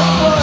Oh.